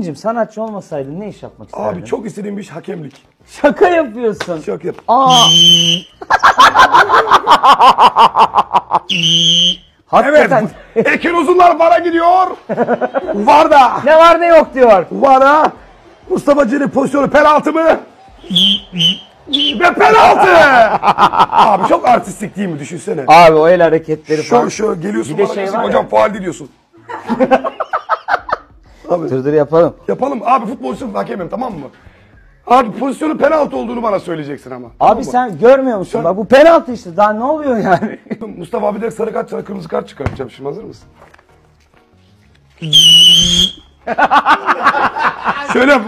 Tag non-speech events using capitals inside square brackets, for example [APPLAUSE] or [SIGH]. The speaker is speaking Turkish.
Cim sanatçı olmasaydın ne iş yapmak isterdin? Abi çok istediğim bir iş hakemlik. Şaka yapıyorsun. Çok yap. Aa. [LAUGHS] Evet. Hakikaten. Ekin uzunlar vara gidiyor. [LAUGHS] Var da. ne var ne yok diyor. Vara. Mustafa Celi pozisyonu penaltı mı? Ve penaltı. [LAUGHS] Abi çok artistik değil mi düşünsene. Abi o el hareketleri falan. Şu şu geliyorsun Bir de bana şey diyorsun, var ya. hocam faal diyorsun. Abi dur yapalım. yapalım abi futbolcusun hakemim tamam mı? Abi pozisyonun penaltı olduğunu bana söyleyeceksin ama. Abi Tamam sen görmüyor musun? Sen- Bak bu penaltı işte. Daha ne oluyor yani? [LAUGHS] Mustafa abi direkt sarı kart kırmızı kart çıkartacağım şimdi hazır mısın? [LAUGHS] Şöyle yap.